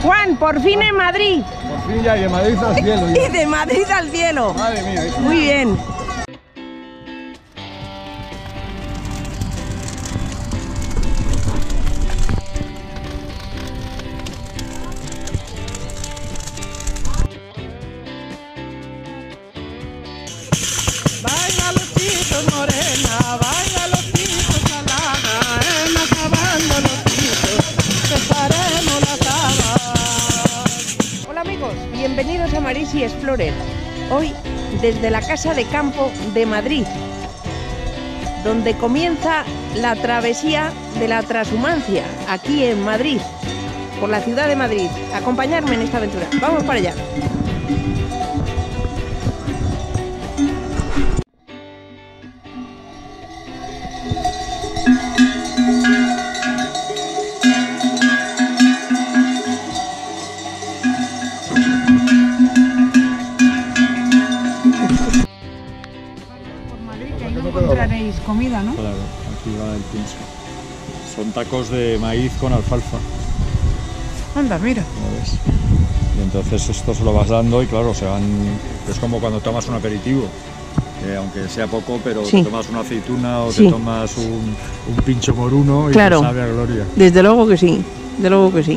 Juan, por fin en Madrid. Por fin ya, y de Madrid al cielo. Y de Madrid al cielo. Madre mía. Muy bien. Explorer. Hoy desde la Casa de Campo de Madrid, donde comienza la travesía de la transhumancia, aquí en Madrid, por la ciudad de Madrid. Acompañarme en esta aventura. Vamos para allá. Comida, ¿no? Claro, aquí va el pienso. Son tacos de maíz con alfalfa, Anda, mira. ves. Y entonces esto se lo vas dando y claro, se van. Es como cuando tomas un aperitivo. que aunque sea poco, pero Sí. te tomas una aceituna o Sí. te tomas un, un pincho moruno y Claro. te sabe a gloria. Desde luego que sí, de luego que sí.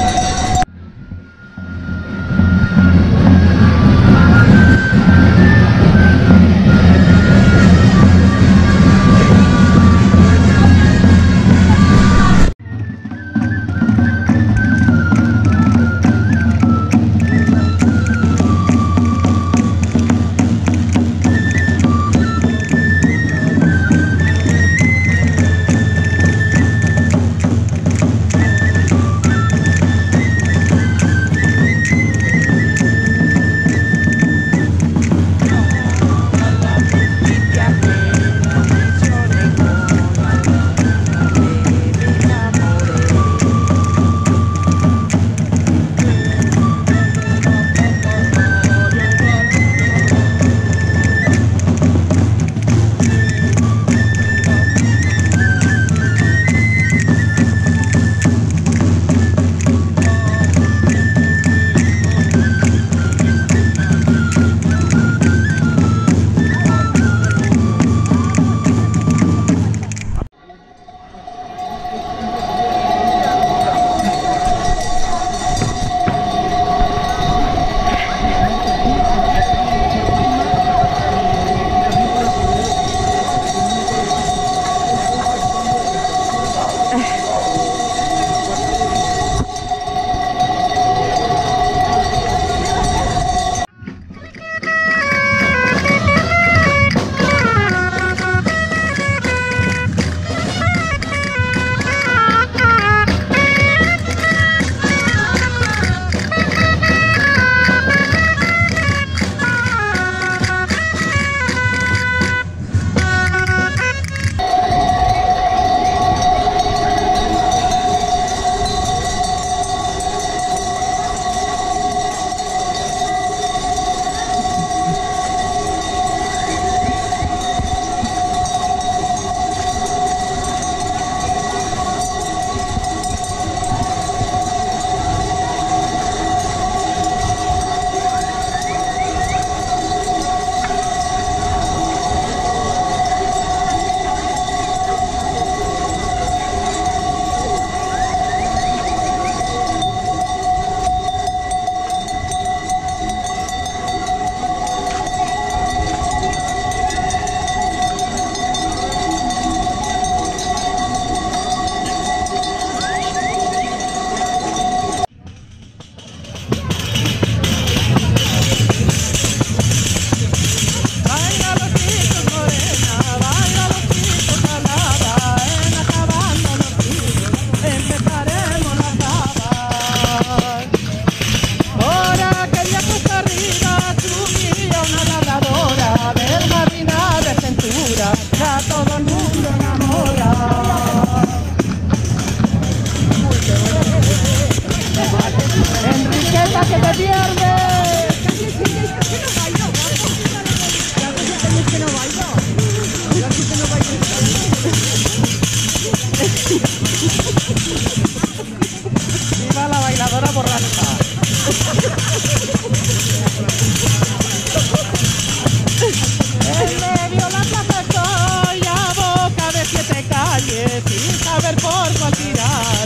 sin saber por cuál tirar,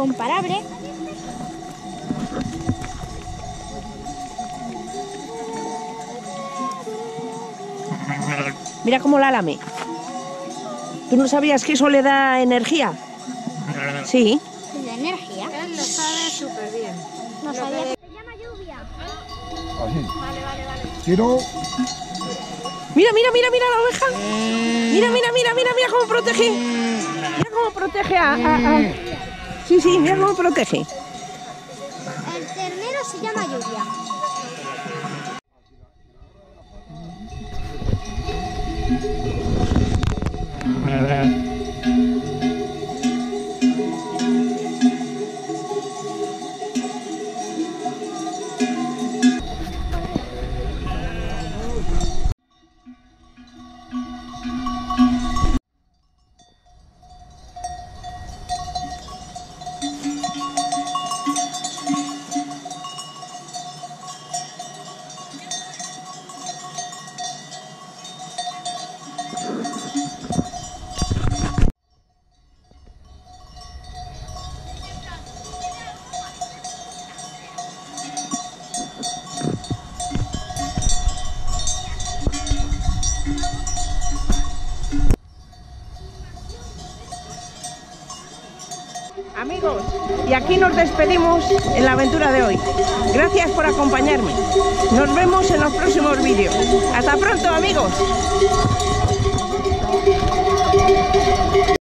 Incomparable. Mira cómo la lame. ¿Tú no sabías que eso le da energía? Sí. De energía. Él lo sabe súper bien. No sabía. Se llama lluvia. Así. Vale, vale, vale. Tiro. Mira, mira, mira, mira la oveja. Mira, mira, mira, mira, mira cómo protege. Mira cómo protege a, a- a- Sí, sí, mira cómo protege. Y aquí nos despedimos en la aventura de hoy. Gracias por acompañarme. Nos vemos en los próximos vídeos. Hasta pronto, amigos.